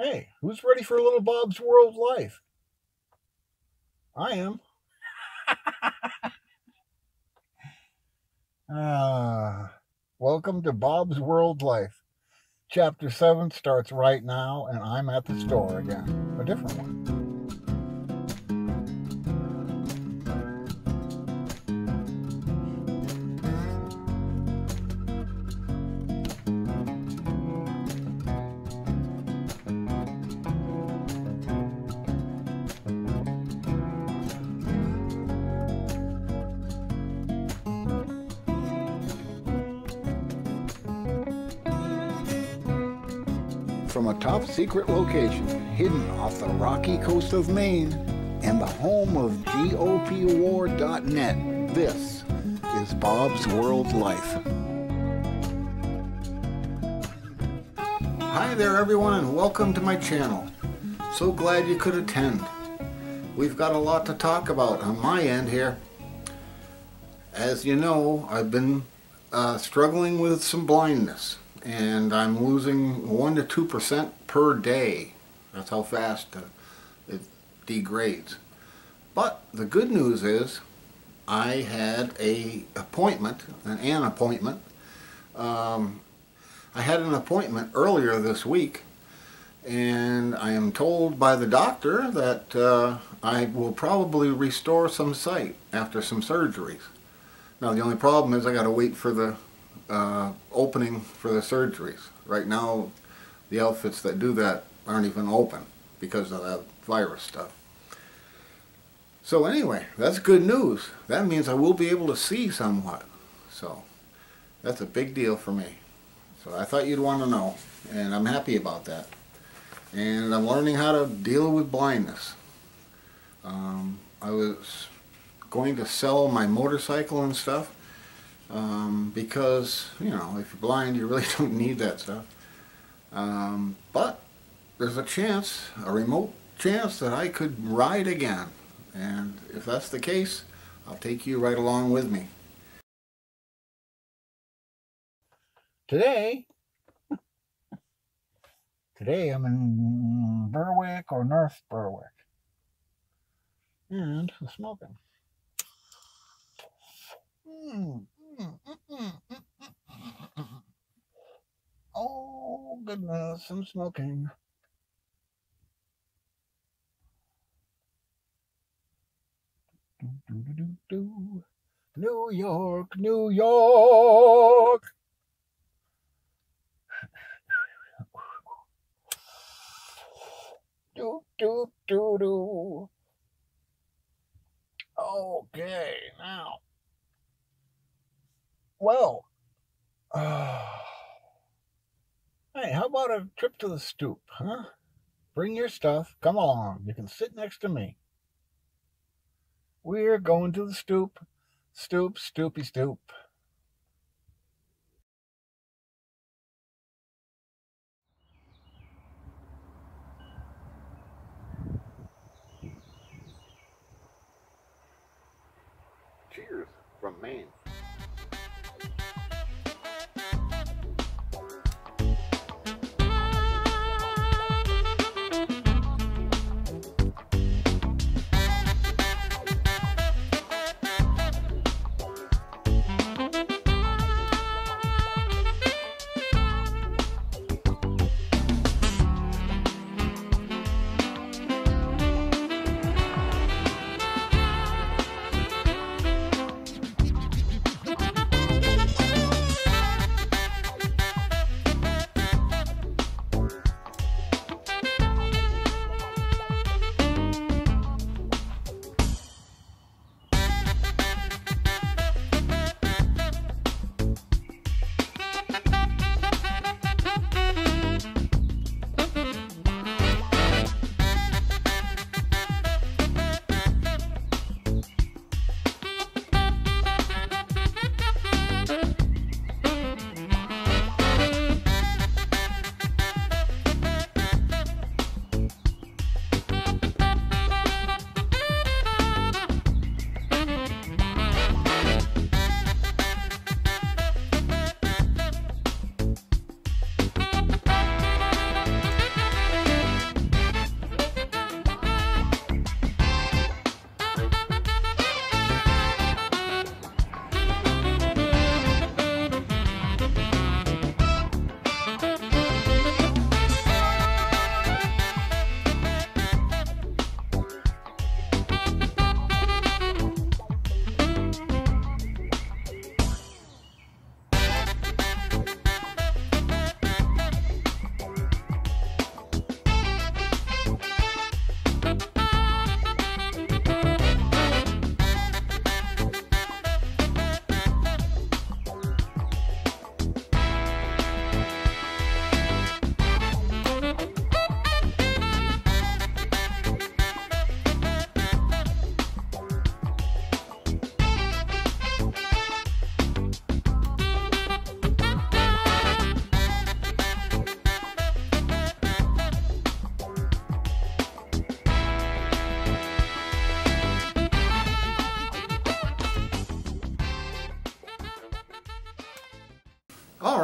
Hey, who's ready for a little Bob's World Life? I am. Ah, welcome to Bob's World Life. Chapter 7 starts right now, and I'm at the store again. A different one. From a top secret location hidden off the rocky coast of Maine and the home of GOPWar.net. This is Bob's World Life. Hi there, everyone, and welcome to my channel. So glad you could attend. We've got a lot to talk about on my end here. As you know, I've been uh, struggling with some blindness and I'm losing 1 to 2% per day. That's how fast uh, it degrades. But the good news is I had a appointment, an, an appointment. Um, I had an appointment earlier this week and I am told by the doctor that uh, I will probably restore some sight after some surgeries. Now the only problem is I got to wait for the uh, opening for the surgeries. Right now, the outfits that do that aren't even open because of that virus stuff. So anyway, that's good news. That means I will be able to see somewhat. So that's a big deal for me. So I thought you'd want to know, and I'm happy about that. And I'm learning how to deal with blindness. Um, I was going to sell my motorcycle and stuff, um, because you know if you're blind you really don't need that stuff. Um, but there's a chance a remote chance that I could ride again. And if that's the case I'll take you right along with me. Today today I'm in Berwick or North Berwick. And I'm smoking. Mm. Oh, goodness, I'm smoking. Do, do, do, do, New York, New York. do, do, do, do. Okay, now. Well, uh, hey, how about a trip to the stoop, huh? Bring your stuff. Come along. You can sit next to me. We're going to the stoop. Stoop, stoopy, stoop. Cheers from Maine.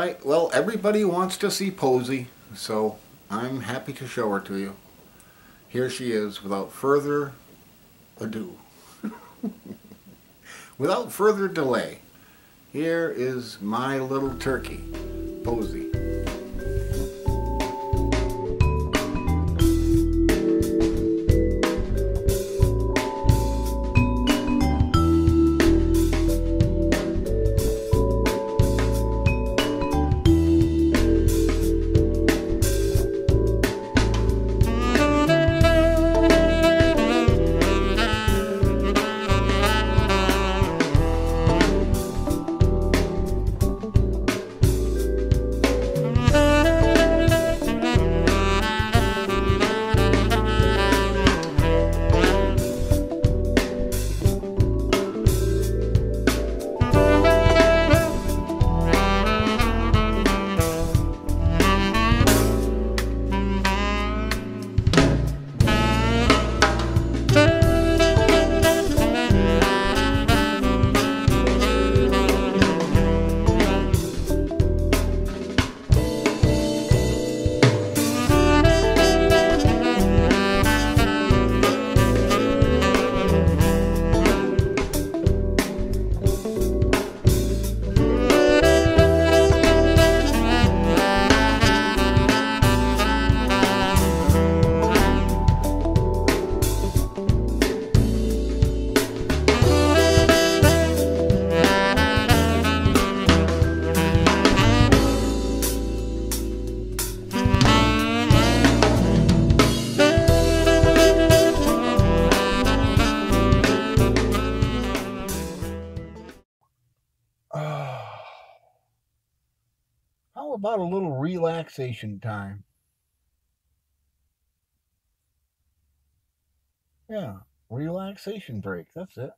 Well, everybody wants to see Posy, so I'm happy to show her to you. Here she is, without further ado. without further delay, here is my little turkey, Posy. About a little relaxation time? Yeah, relaxation break. That's it.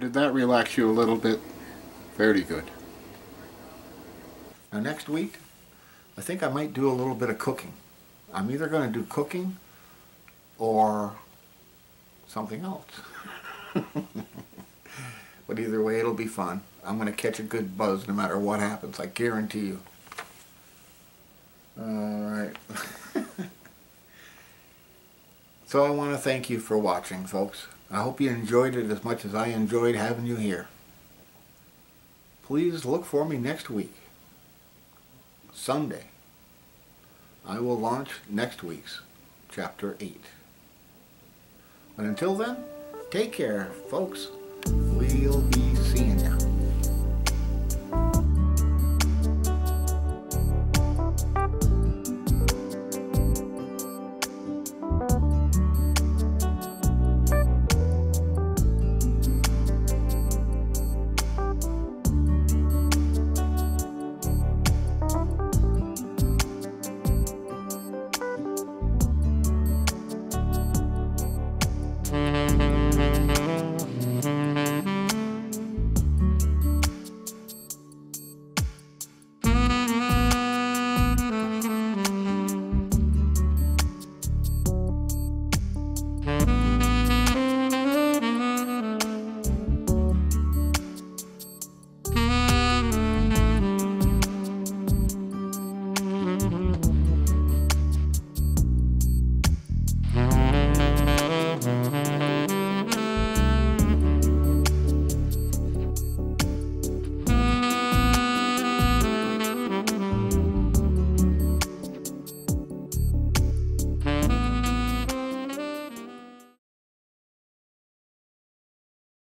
Did that relax you a little bit? Very good. Now next week, I think I might do a little bit of cooking. I'm either going to do cooking or something else. but either way, it'll be fun. I'm going to catch a good buzz no matter what happens, I guarantee you. Alright. so I want to thank you for watching, folks. I hope you enjoyed it as much as I enjoyed having you here. Please look for me next week, Sunday. I will launch next week's Chapter 8. But until then, take care, folks. We'll be